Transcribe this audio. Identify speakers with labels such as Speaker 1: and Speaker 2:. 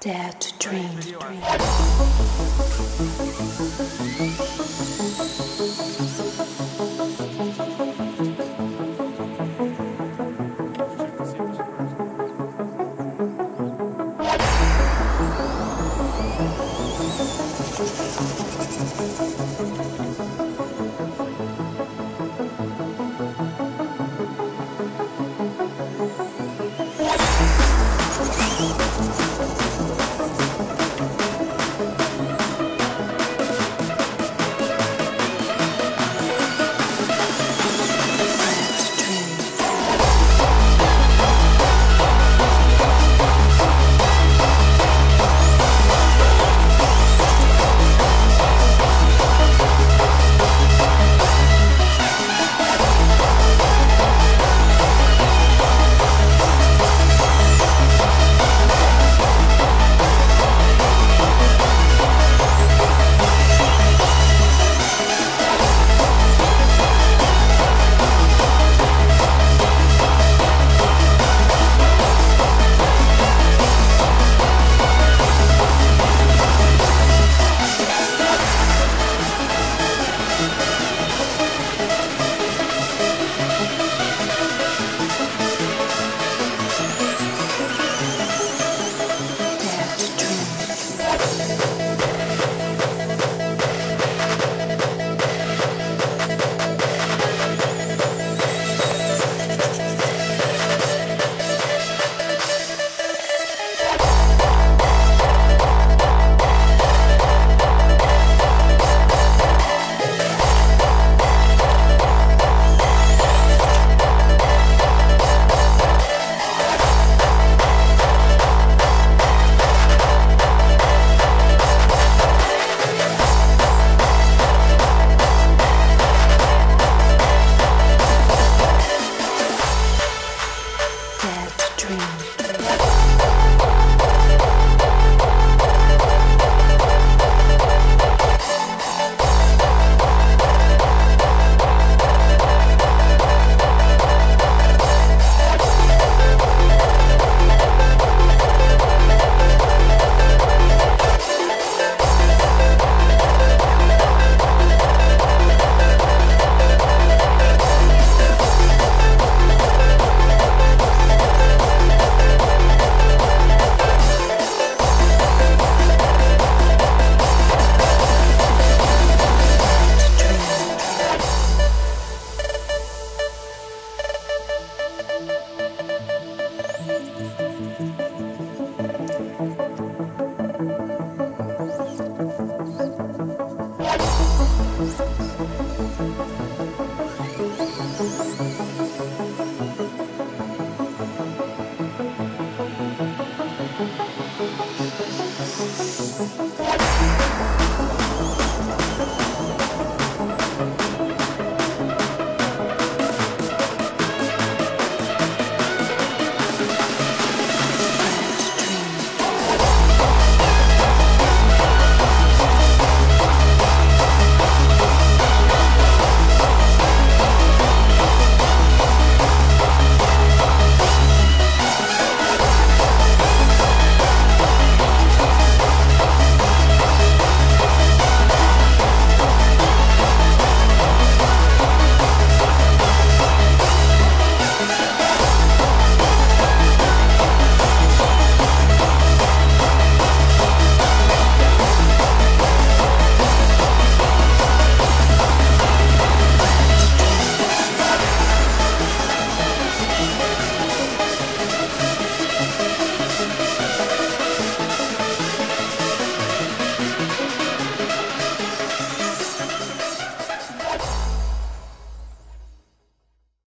Speaker 1: Dare to dream.